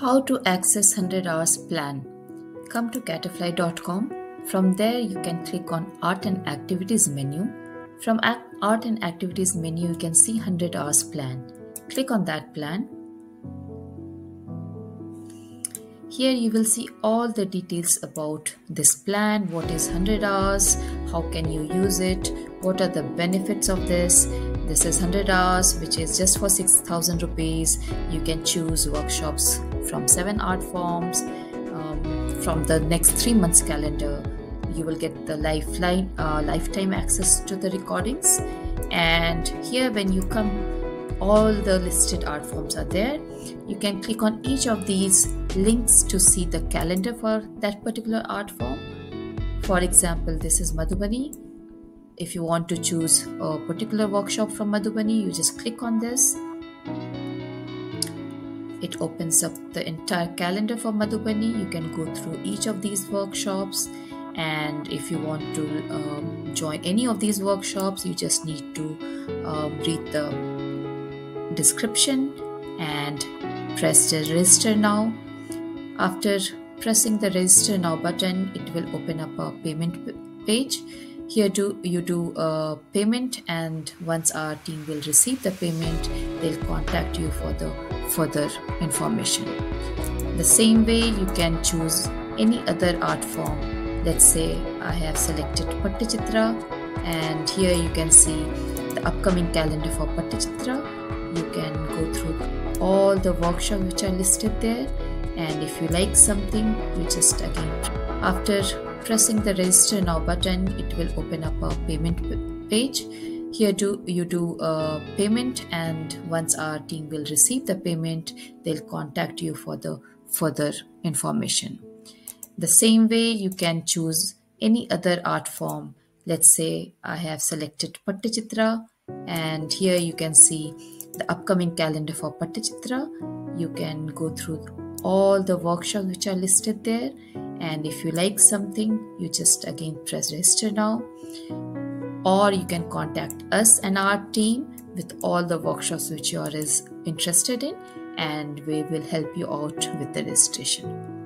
How to access 100 hours plan. Come to catterfly.com. From there, you can click on Art and Activities menu. From Art and Activities menu, you can see 100 hours plan. Click on that plan. Here you will see all the details about this plan, what is 100 hours, how can you use it, what are the benefits of this, this is 100 hours which is just for 6000 rupees. You can choose workshops from seven art forms um, from the next three months calendar. You will get the lifeline uh, lifetime access to the recordings. And here when you come all the listed art forms are there you can click on each of these links to see the calendar for that particular art form for example this is madhubani if you want to choose a particular workshop from Madhubani, you just click on this. It opens up the entire calendar for Madhubani. You can go through each of these workshops and if you want to um, join any of these workshops you just need to um, read the description and press the register now. After pressing the register now button it will open up a payment page. Here do you do a payment and once our team will receive the payment they'll contact you for the further information. The same way you can choose any other art form. Let's say i have selected pattachitra and here you can see the upcoming calendar for pattachitra you can go through all the workshops which are listed there. And if you like something you just again after pressing the register now button it will open up a payment page. Here do you do a payment and once our team will receive the payment they'll contact you for the further information. The same way you can choose any other art form. Let's say i have selected pattachitra and here you can see the upcoming calendar for pattachitra you can go through all the workshops which are listed there. And if you like something you just again press register now. Or you can contact us and our team with all the workshops which you are interested in and we will help you out with the registration